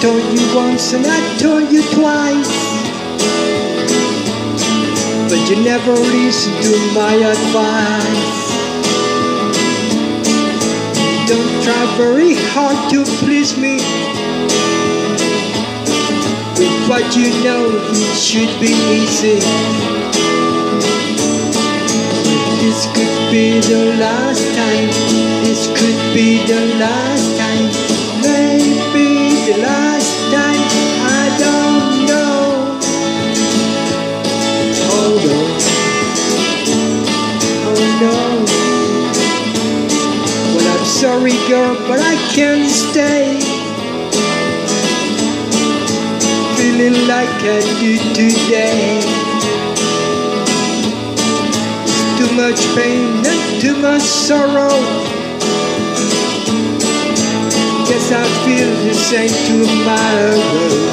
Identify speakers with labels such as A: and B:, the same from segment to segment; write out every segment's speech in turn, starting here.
A: told you once and I told you twice. But you never listen to my advice. Don't try very hard to please me. With what you know, it should be easy. This could be the last time. This could be the last time. Sorry, girl, but I can't stay. Feeling like I do today. too much pain and too much sorrow. Guess I feel the same tomorrow.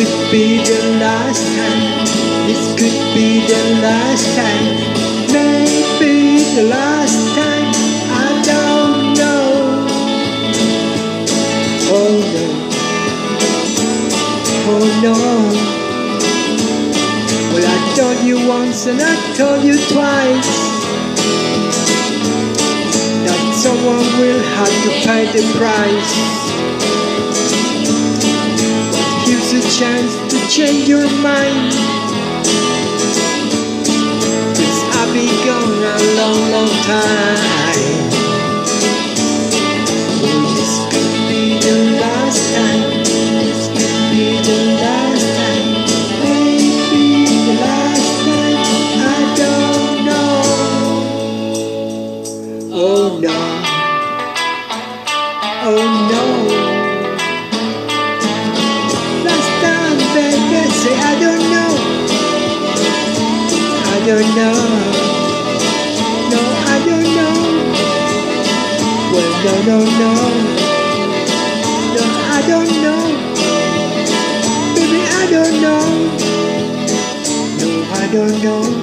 A: Could be the last time. This could be the last time. Maybe the last time. I don't know. Oh no. Oh no. Well, I told you once and I told you twice. That someone will have to pay the price. Chance to change your mind. Cause I've been gone a long, long time. Oh, this could be the last time. This could be the last time. Maybe the last time. I don't know. Oh no. Oh no. Don't know. No, I don't know. Well, no, no, no. No, I don't know. Baby, I don't know. No, I don't know.